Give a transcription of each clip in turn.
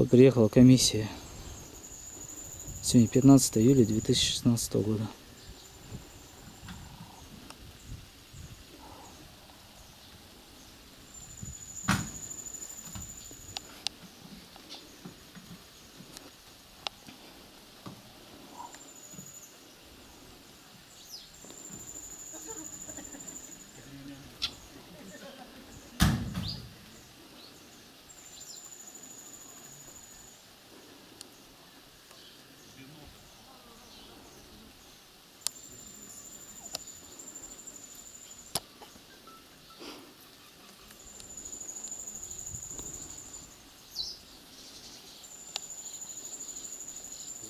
Вот приехала комиссия. Сегодня 15 июля 2016 года.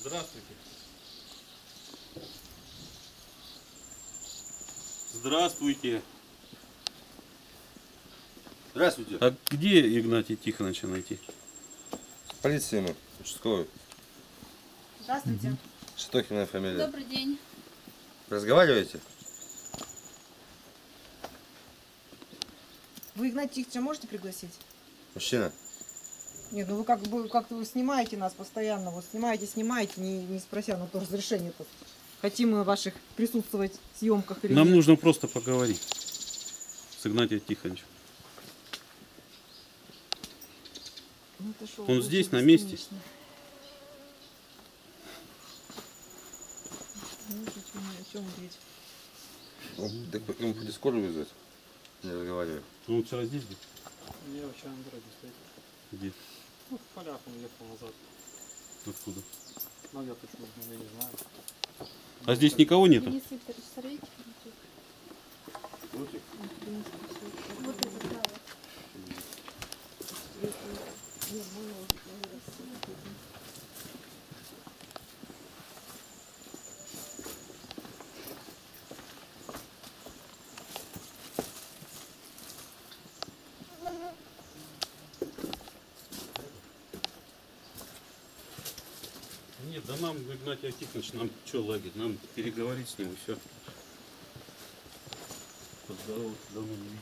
Здравствуйте. Здравствуйте. Здравствуйте. А где Игнатия Тихоновича найти? Полиция мы, участковый. Здравствуйте. Штокина фамилия. Добрый день. Разговариваете? Вы Игнатия Тихоновича можете пригласить? Мужчина. Нет, ну вы как бы как-то вы снимаете нас постоянно. Вот снимаете, снимаете, не, не спрося на то разрешение тут. Хотим мы ваших присутствовать в съемках или Нам нет. нужно просто поговорить с Игнатием Тихоновичем. Ну, шо, Он здесь, на месте? бесконечно. Ну, жить мне, о чем говорить? Ну, Так бы ему по дискорду вызвать. Не разговариваю. Ну, он вчера здесь был? Я вообще на дороге стоит. Где? Ну, в полях он ехал назад. Откуда? Ну, я точно я не знаю. А здесь никого нету? Денис Викторович, сорвите. Вот и забрала. Нет, да нам, Игнатий Тихонович, нам что лагерь? Нам переговорить с ним и все. Поздороваться давно не видели.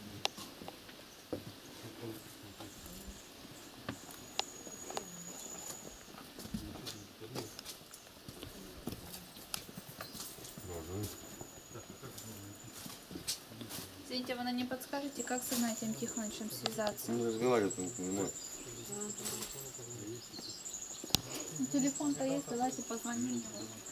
Извините, вы не подскажете, как с Игнатием Тихоновичем связаться? Не разговаривать он не может. Телефон-то есть, давайте позвоним ему.